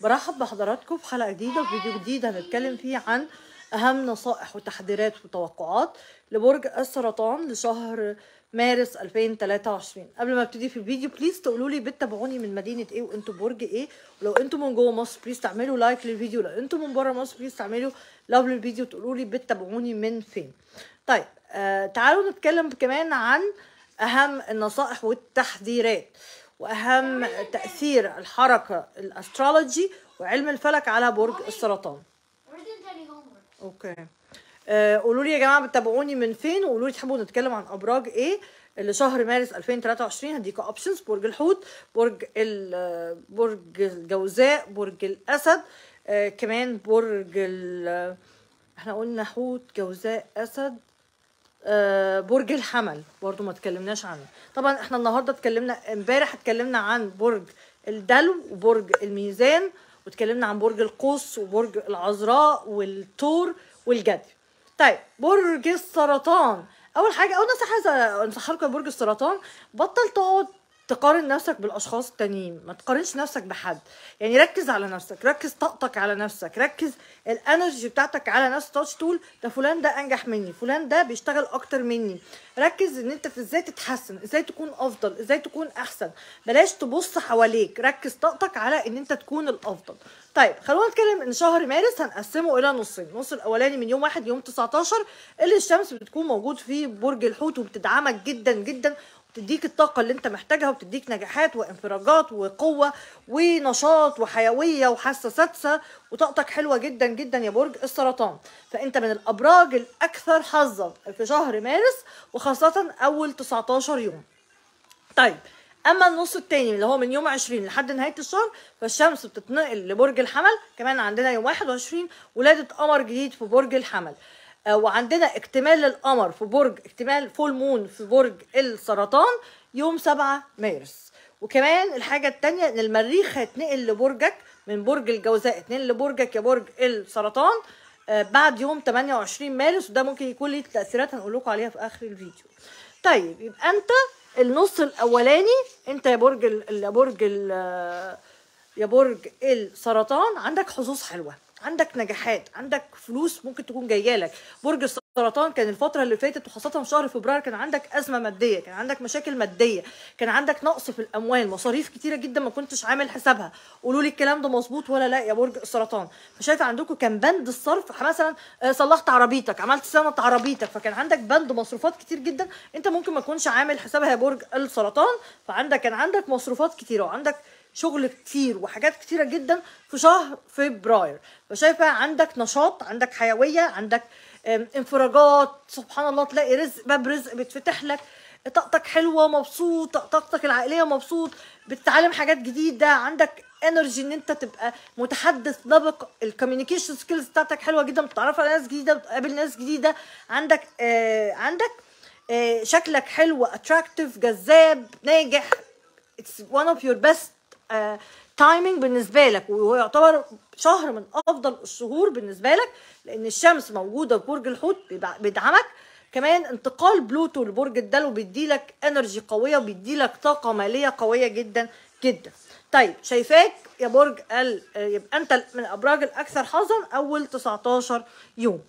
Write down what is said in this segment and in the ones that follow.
برحب بحضراتكم في حلقة جديدة وفيديو جديد هنتكلم فيه عن أهم نصائح وتحذيرات وتوقعات لبرج السرطان لشهر مارس 2023 قبل ما أبتدي في الفيديو please تقولوا لي بتتابعوني من مدينة إيه وأنتوا برج إيه. ولو أنتوا من جوه مصر please تعملوا like للفيديو. لو أنتوا من بره مصر please تعملوا love للفيديو. تقولوا لي بتتابعوني من فين. طيب آه تعالوا نتكلم كمان عن أهم النصائح والتحذيرات. وأهم تأثير الحركة ال astrology وعلم الفلك على برج السرطان? okay. آه، قولوا لي يا جماعة بتتابعوني من فين؟ وقولوا لي تحبوا نتكلم عن أبراج إيه؟ لشهر مارس 2023 هديكوا options برج الحوت برج برج الجوزاء برج الأسد آه كمان برج إحنا قلنا حوت جوزاء أسد. برج الحمل. برضو ما اتكلمناش عنه. طبعا إحنا النهارده اتكلمنا امبارح اتكلمنا عن برج الدلو وبرج الميزان واتكلمنا عن برج القوس وبرج العذراء والثور والجدي. طيب برج السرطان. أول حاجة اول نصيحه انصحها لكم برج السرطان. بطل تقعد تقارن نفسك بالأشخاص التانيين ما تقارنش نفسك بحد. يعني ركز على نفسك ركز طاقتك على نفسك ركز الانرجي بتاعتك على نفسك تقعدش تقول ده فلان ده أنجح مني فلان ده بيشتغل أكتر مني. ركز إن أنت في إزاي تتحسن إزاي تكون أفضل إزاي تكون أحسن. بلاش تبص حواليك ركز طاقتك على إن أنت تكون الأفضل. طيب خلونا نتكلم إن شهر مارس هنقسمه إلى نصين النص الأولاني من يوم 1 يوم 19 اللي الشمس بتكون موجود فيه برج الحوت وبتدعمك جدا جدا بتديك الطاقة اللي انت محتاجها وبتديك نجاحات وانفراجات وقوة ونشاط وحيوية وحاسة سادسة وطاقتك حلوة جدا جدا يا برج السرطان. فانت من الأبراج الأكثر حظا في شهر مارس وخاصة أول 19 يوم. طيب أما النص التاني اللي هو من يوم 20 لحد نهاية الشهر فالشمس بتتنقل لبرج الحمل. كمان عندنا يوم 21 ولادة قمر جديد في برج الحمل. وعندنا اكتمال للقمر في برج اكتمال full moon في برج السرطان يوم 7 مارس. وكمان الحاجة التانية إن المريخ هيتنقل لبرجك من برج الجوزاء يتنقل لبرجك يا برج السرطان آه، بعد يوم 28 مارس. وده ممكن يكون ليه تأثيرات هنقول لكم عليها في آخر الفيديو. طيب يبقى أنت النص الأولاني أنت يا برج يا برج ال- يا برج السرطان عندك حظوظ حلوة. عندك نجاحات عندك فلوس ممكن تكون جاية لك. برج السرطان كان الفترة اللي فاتت وخاصة في شهر فبراير كان عندك أزمة مادية كان عندك مشاكل مادية كان عندك نقص في الأموال مصاريف كتيرة جدا ما كنتش عامل حسابها. قولوا لي الكلام ده مظبوط ولا لأ يا برج السرطان؟ فشايفه عندكم كان بند الصرف مثلا آه، صلحت عربيتك عملت صيانة عربيتك فكان عندك بند مصروفات كتير جدا أنت ممكن ما تكونش عامل حسابها يا برج السرطان فعندك كان عندك مصروفات كتيرة وعندك شغل كتير وحاجات كتيرة جدا في شهر فبراير. فشايفة عندك نشاط عندك حيوية عندك انفراجات. سبحان الله تلاقي رزق باب رزق بيتفتح لك. طاقتك حلوة مبسوط طاقتك العائلية مبسوط. بتتعلم حاجات جديدة. عندك energy إن أنت تبقى متحدث لبق ال communication skills بتاعتك حلوة جدا. بتتعرف على ناس جديدة بتقابل ناس جديدة. عندك آه عندك آه شكلك حلو attractive جذاب ناجح. It's one of your best timing بالنسبة لك وهو يعتبر شهر من أفضل الشهور بالنسبة لك لأن الشمس موجودة في برج الحوت بيدعمك. كمان انتقال بلوتو لبرج الدلو بيديلك energy قوية وبيديلك طاقة مالية قوية جدا جدا. طيب شايفاك يا برج ال يبقى أنت من الابراج الأكثر حظا أول 19 يوم.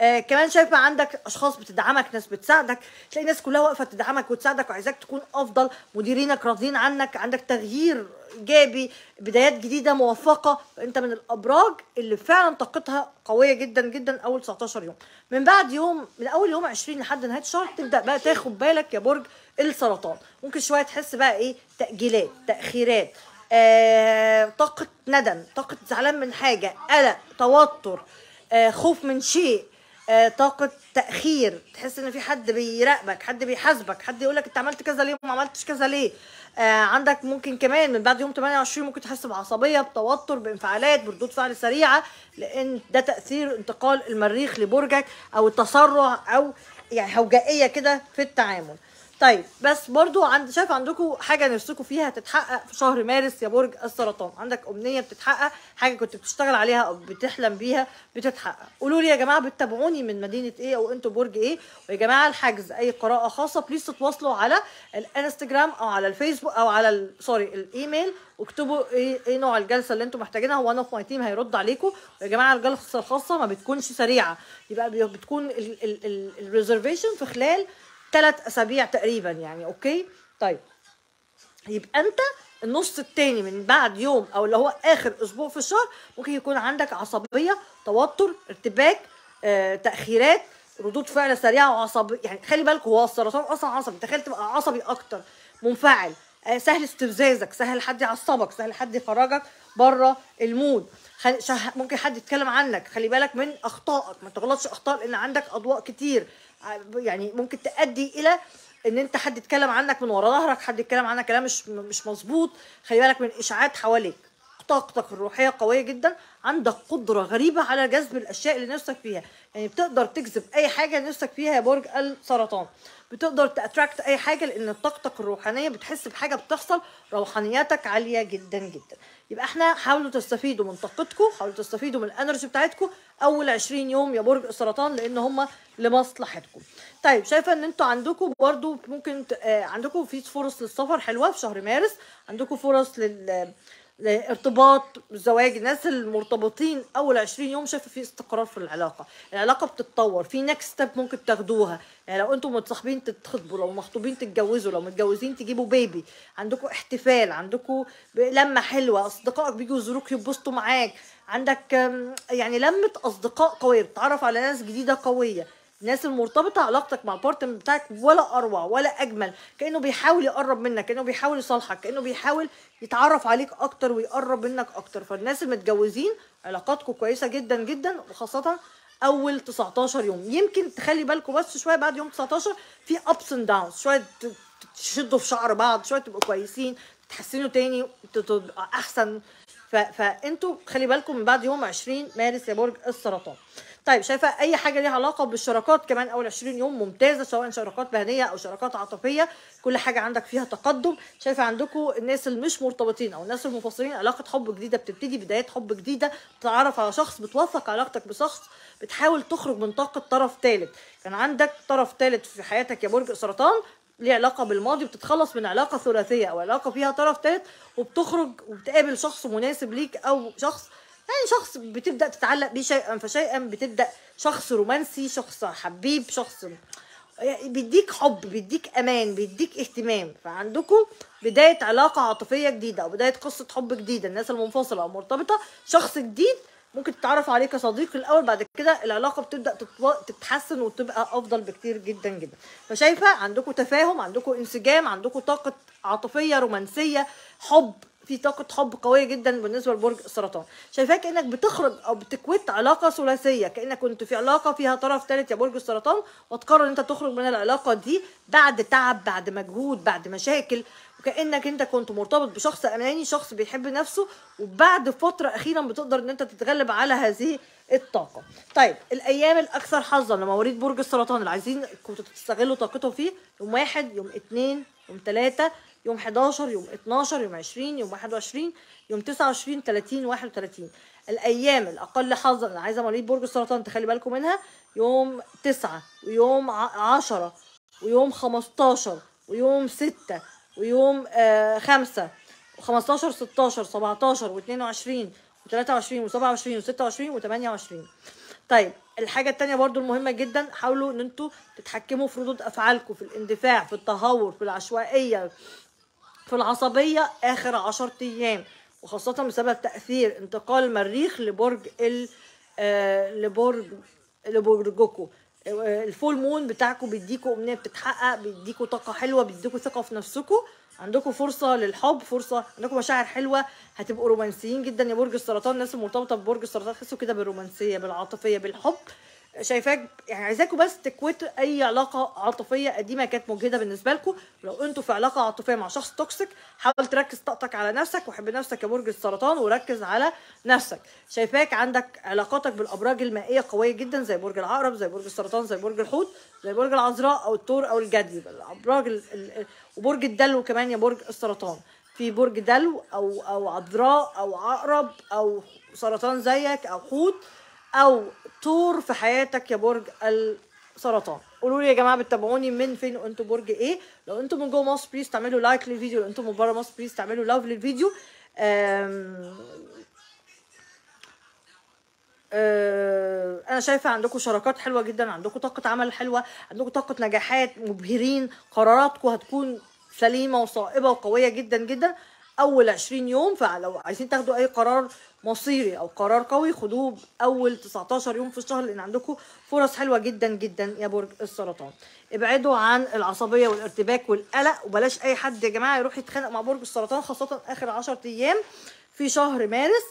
آه كمان شايفة عندك أشخاص بتدعمك ناس بتساعدك. تلاقي ناس كلها واقفة تدعمك وتساعدك وعايزاك تكون أفضل مديرينك راضيين عنك عندك تغيير إيجابي بدايات جديدة موفقه أنت من الأبراج اللي فعلا طاقتها قوية جدا جدا أول 19 يوم. من بعد يوم من أول يوم 20 لحد نهاية الشهر تبدأ بقى تاخد بالك يا برج السرطان. ممكن شوية تحس بقى إيه؟ تأجيلات تأخيرات. آه، طاقة ندم طاقة زعلان من حاجة قلق توتر آه، خوف من شيء. آه، طاقة تأخير. تحس إن في حد بيراقبك حد بيحاسبك حد يقول لك أنت عملت كذا ليه وما عملتش كذا ليه. آه عندك ممكن كمان من بعد يوم 28 ممكن تحس بعصبية بتوتر بانفعالات بردود فعل سريعة لأن ده تأثير انتقال المريخ لبرجك أو التسرع أو يعني هوجائية كده في التعامل. طيب بس برضو عند شايف عندكم حاجة نفسكم فيها تتحقق في شهر مارس يا برج السرطان؟ عندك أمنية بتتحقق حاجة كنت بتشتغل عليها أو بتحلم بيها بتتحقق. قولوا لي يا جماعة بتتابعوني من مدينة إيه أو أنتوا برج إيه؟ ويا جماعة الحجز أي قراءة خاصة please تتواصلوا على الإنستجرام أو على الفيسبوك أو على sorry الإيميل. واكتبوا إيه إيه نوع الجلسة اللي أنتم محتاجينها one of my team هيرد عليكم ويا جماعة الجلسة الخاصة ما بتكونش سريعة يبقى بتكون ال reservation في خلال ثلاث أسابيع تقريبا يعني okay؟ طيب. يبقى أنت النص التاني من بعد يوم أو اللي هو آخر أسبوع في الشهر ممكن يكون عندك عصبية توتر ارتباك آه، تأخيرات ردود فعل سريعة وعصبي يعني خلي بالك هو السرطان أصلا عصبي. تخيل تبقى عصبي أكتر منفعل آه، سهل استفزازك سهل حد يعصبك سهل حد يخرجك بره المود. خل... شه... ممكن حد يتكلم عنك. خلي بالك من أخطائك. ما تغلطش أخطاء لأن عندك أضواء كتير. ع- يعني ممكن تؤدي إلى إن أنت حد يتكلم عنك من ورا ظهرك حد يتكلم عنك كلام مش مش مظبوط. خلي بالك من إشاعات حواليك. طاقتك الروحية قوية جدا. عندك قدرة غريبة على جذب الأشياء اللي نفسك فيها. يعني بتقدر تجذب أي حاجة نفسك فيها يا برج السرطان. بتقدر تأتراكت أي حاجة لأن طاقتك الروحانية بتحس بحاجة بتحصل. روحانياتك عالية جدا جدا. يبقى إحنا حاولوا تستفيدوا من طاقتكم حاولوا تستفيدوا من الإنرجي بتاعتكم أول 20 يوم يا برج السرطان لأن هم لمصلحتكم طيب شايفة إن أنتوا عندكم برضو ممكن آه، عندكم في فرص للسفر حلوة في شهر مارس. عندكم فرص لل لارتباط زواج الناس المرتبطين أول 20 يوم شايفة في استقرار في العلاقة. العلاقة بتتطور في next step ممكن تاخدوها. يعني لو أنتم متصاحبين تتخطبوا لو مخطوبين تتجوزوا لو متجوزين تجيبوا baby عندكم احتفال عندكم لمة حلوة أصدقائك بيجوا يزوروك يتبسطوا معاك. عندك يعني لمة أصدقاء قوية بتتعرف على ناس جديدة قوية. الناس المرتبطة علاقتك مع ال partner بتاعك ولا أروع ولا أجمل كأنه بيحاول يقرب منك كأنه بيحاول يصالحك كأنه بيحاول يتعرف عليك أكتر ويقرب منك أكتر. فالناس المتجوزين علاقاتكم كويسة جدا جدا وخاصة أول 19 يوم. يمكن تخلي بالكم بس شوية بعد يوم 19 في ups and downs شوية تشدوا في شعر بعض شوية تبقوا كويسين تتحسنوا تاني أحسن. فأنتوا خلي بالكم من بعد يوم 20 مارس يا برج السرطان. طيب شايفة أي حاجة ليها علاقة بالشراكات كمان أول 20 يوم؟ ممتازة سواء شراكات مهنية أو شراكات عاطفية كل حاجة عندك فيها تقدم. شايفة عندكم الناس اللي مش مرتبطين أو الناس المنفصلين علاقة حب جديدة بتبتدي بدايات حب جديدة بتتعرف على شخص بتوثق علاقتك بشخص بتحاول تخرج من طاقة طرف ثالث كان عندك طرف ثالث في حياتك يا برج السرطان ليه علاقة بالماضي بتتخلص من علاقة ثلاثية أو علاقة فيها طرف ثالث وبتخرج وبتقابل شخص مناسب ليك أو شخص يعني شخص بتبدأ تتعلق بيه شيئا فشيئا بتبدأ شخص رومانسي شخص حبيب شخص بيديك حب بيديك أمان بيديك اهتمام. فعندكم بداية علاقة عاطفية جديدة أو بداية قصة حب جديدة الناس المنفصلة أو مرتبطة شخص جديد ممكن تتعرف عليه كصديق الأول بعد كده العلاقة بتبدأ تتحسن وتبقى أفضل بكتير جدا جدا. فشايفة عندكم تفاهم عندكم انسجام عندكم طاقة عاطفية رومانسية حب في طاقة حب قوية جدا بالنسبة لبرج السرطان شايفاه كأنك بتخرج أو بتكوت علاقة ثلاثية كأنك كنت في علاقة فيها طرف ثالث يا برج السرطان وتقرر إن أنت تخرج من العلاقة دي بعد تعب بعد مجهود بعد مشاكل. وكأنك أنت كنت مرتبط بشخص أناني شخص بيحب نفسه وبعد فترة أخيرا بتقدر إن أنت تتغلب على هذه الطاقة. طيب الأيام الأكثر حظا لمواليد برج السرطان اللي عايزين كنتوا تستغلوا طاقتهم فيه يوم واحد يوم اتنين يوم تلاتة يوم 11 يوم 12 يوم 20 يوم 21 يوم 29 30 31 الأيام الأقل حظا أنا عايزة مواليد برج السرطان تخلي بالكم منها يوم 9 ويوم 10 ويوم 15 ويوم 6 ويوم 5 و15 16 17 و22 و23 و27 و26 و28 طيب الحاجة التانية برضو المهمة جدا حاولوا إن أنتوا تتحكموا في ردود أفعالكم في الاندفاع في التهور في العشوائية في العصبية آخر عشر أيام وخاصة بسبب تأثير انتقال المريخ لبرج ال آه لبرج لبرجكم آه، ال full moon بتاعكم بيديكوا أمنية بتتحقق بيديكوا طاقة حلوة بيديكوا ثقة في نفسكم عندكم فرصة للحب فرصة عندكم مشاعر حلوة. هتبقوا رومانسيين جدا يا برج السرطان الناس المرتبطة ببرج السرطان تحسوا كده بالرومانسية بالعاطفية بالحب. شايفاك يعني عايزاكم بس تكوتوا أي علاقة عاطفية قديمة كانت مجهده بالنسبة لكم لو أنتوا في علاقة عاطفية مع شخص toxic حاول تركز طاقتك على نفسك وحب نفسك يا برج السرطان وركز على نفسك. شايفاك عندك علاقاتك بالأبراج المائية قوية جدا زي برج العقرب زي برج السرطان زي برج الحوت زي برج العذراء أو الثور أو الجدي الأبراج ال... ال... وبرج الدلو كمان يا برج السرطان. في برج دلو أو أو عذراء أو عقرب أو سرطان زيك أو حوت. أو ثور في حياتك يا برج السرطان. قولوا لي يا جماعة بتتابعوني من فين وأنتوا برج إيه. لو أنتوا من جوه مصر please تعملوا like للفيديو لو أنتوا من بره مصر please تعملوا love للفيديو. أم... أه... أنا شايفة عندكم شراكات حلوة جدا عندكم طاقة عمل حلوة عندكم طاقة نجاحات مبهرين قراراتكم هتكون سليمة وصائبة وقوية جدا جدا. أول 20 يوم فلو عايزين تاخدوا أي قرار مصيري أو قرار قوي خدوه أول 19 يوم في الشهر لأن عندكم فرص حلوة جدا جدا يا برج السرطان. ابعدوا عن العصبية والارتباك والقلق وبلاش أي حد يا جماعة يروح يتخانق مع برج السرطان خاصة آخر 10 أيام في شهر مارس.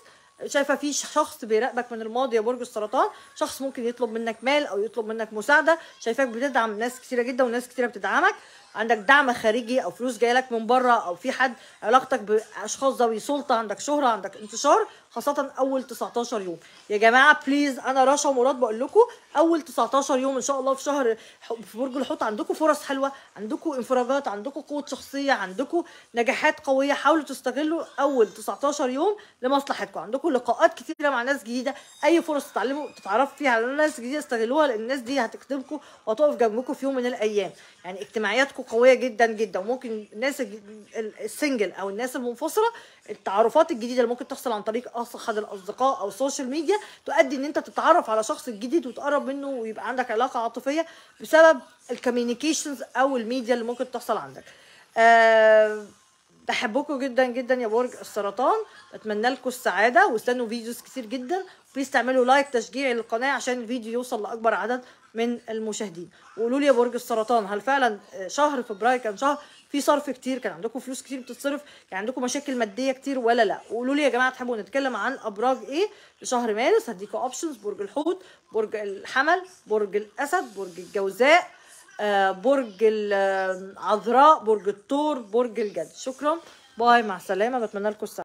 شايفة في شخص بيراقبك من الماضي يا برج السرطان شخص ممكن يطلب منك مال أو يطلب منك مساعدة شايفاك بتدعم ناس كتيرة جدا وناس كتيرة بتدعمك. عندك دعم خارجي أو فلوس جاية لك من بره أو في حد علاقتك بأشخاص ذوي سلطة عندك شهرة عندك انتشار خاصة أول 19 يوم. يا جماعة بليز أنا رشا مراد بقول لكم أول 19 يوم إن شاء الله في شهر في برج الحوت عندكم فرص حلوة عندكم انفراجات عندكم قوة شخصية عندكم نجاحات قوية حاولوا تستغلوا أول 19 يوم لمصلحتكم. عندكم لقاءات كتيرة مع ناس جديدة أي فرص تتعلموا تتعرفوا فيها على ناس جديدة استغلوها لأن الناس دي هتخدمكم وهتقف جنبكم في يوم من الأيام. يعني اجتماعياتكم قوية جدا جدا. وممكن الناس ال single أو الناس المنفصلة التعارفات الجديدة اللي ممكن تحصل عن طريق احد الأصدقاء أو ال social media تؤدي إن أنت تتعرف على شخص جديد وتقرب منه ويبقى عندك علاقة عاطفية بسبب ال communications أو الميديا اللي ممكن تحصل عندك. أه بحبكم جدا جدا يا برج السرطان. بتمنى لكم السعادة واستنوا videos كتير جدا. please تعملوا like تشجيعي للقناه عشان الفيديو يوصل لأكبر عدد من المشاهدين. وقولوا لي يا برج السرطان هل فعلا شهر فبراير كان شهر في صرف كتير؟ كان عندكم فلوس كتير بتتصرف؟ كان عندكم مشاكل مادية كتير ولا لا؟ وقولوا لي يا جماعة تحبوا نتكلم عن أبراج إيه؟ لشهر مارس. هديكم options برج الحوت برج الحمل برج الأسد برج الجوزاء آه برج العذراء برج الثور برج الجد. شكرا. باي مع السلامة. بتمنى لكم السعاده